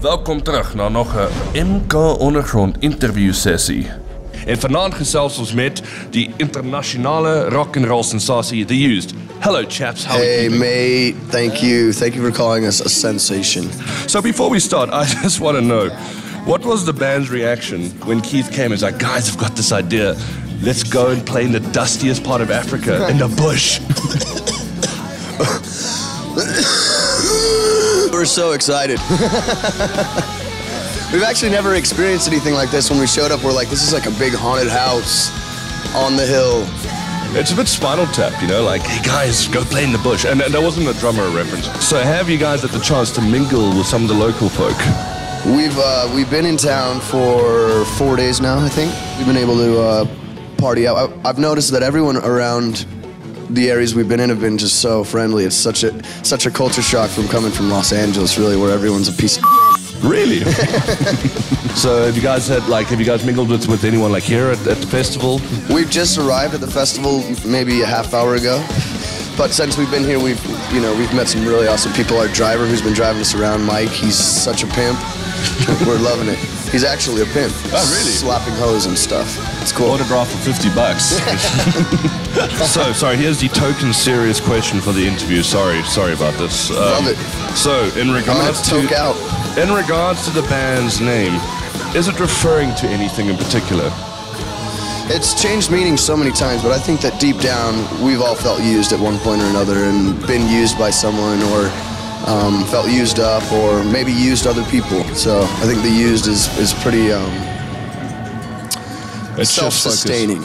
Welkom terug na nog 'n MK Ondergrond interview sessie. En vanaand gesels ons met die internasionale rock and roll sensasie The Used. Hello chaps, how are Hey, you? mate. Thank you. Thank you for calling us a sensation. So before we start, I just want to know what was the band's reaction when Keith came and was like, guys, I've got this idea. Let's go and play in the dustiest part of Africa, in the bush. We're so excited. We've actually never experienced anything like this. When we showed up, we're like, this is like a big haunted house on the hill. It's a bit spinal tap, you know, like, hey guys, go play in the bush. And that wasn't a drummer reference. So have you guys had the chance to mingle with some of the local folk? We've uh, we've been in town for four days now. I think we've been able to uh, party out. I, I've noticed that everyone around the areas we've been in have been just so friendly. It's such a such a culture shock from coming from Los Angeles, really, where everyone's a piece of. Really? so have you guys had, like, have you guys mingled with, with anyone, like, here at, at the festival? We've just arrived at the festival maybe a half hour ago. But since we've been here, we've you know we've met some really awesome people. Our driver, who's been driving us around, Mike, he's such a pimp. We're loving it. He's actually a pimp. Oh, really? Slapping hose and stuff. It's cool. Autograph for 50 bucks. so, sorry, here's the token serious question for the interview. Sorry, sorry about this. Um, Love it. So, in regards to in regards to the band's name, is it referring to anything in particular? It's changed meaning so many times, but I think that deep down we've all felt used at one point or another and been used by someone or um, felt used up or maybe used other people. So I think the used is, is pretty um, self-sustaining.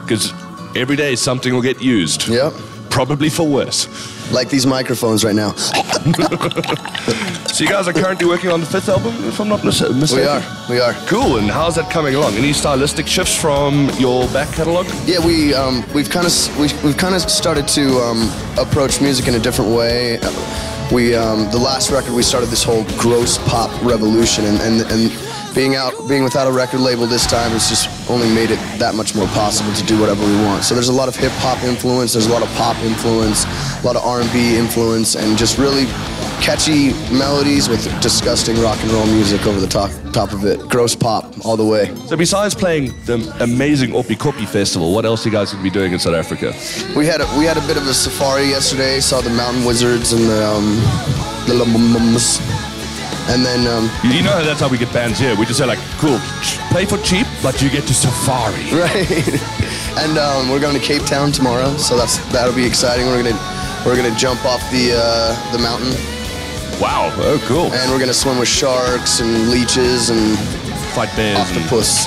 Because every day something will get used. Yep. Probably for worse. Like these microphones right now. So you guys are currently working on the fifth album, if I'm not mis- mistaken. We are. We are. Cool. And how's that coming along? Any stylistic shifts from your back catalog? Yeah, we um, we've kind of we, we've kind of started to um, approach music in a different way. We um, the last record we started this whole gross pop revolution, and, and and being out being without a record label this time has just only made it that much more possible to do whatever we want. So there's a lot of hip hop influence, there's a lot of pop influence, a lot of R&B influence, and just really catchy melodies with disgusting rock and roll music over the top top of it. Gross pop all the way. So besides playing the amazing Oppikoppi Festival, what else are you guys going to be doing in South Africa? We had a, we had a bit of a safari yesterday. Saw the mountain wizards and the um, the lumums, and then um, You, you know that's how we get bands here. We just say like, cool, play for cheap, but you get to safari. right, and um, we're going to Cape Town tomorrow, so that's that'll be exciting. We're gonna we're gonna jump off the uh, the mountain, Wow. Oh, cool. and we're gonna swim with sharks and leeches and Fight bears. and- octopus.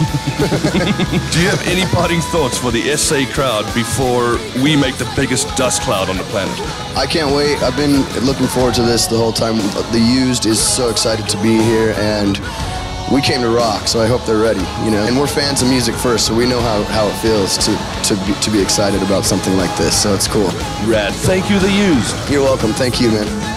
Do you have any parting thoughts for the SA crowd before we make the biggest dust cloud on the planet? I can't wait. I've been looking forward to this the whole time. The Used is so excited to be here, and we came to rock, so I hope they're ready. You know, and we're fans of music first, so we know how, how it feels to to be, to be excited about something like this. So it's cool. Rad. Thank you, The Used. You're welcome. Thank you, man.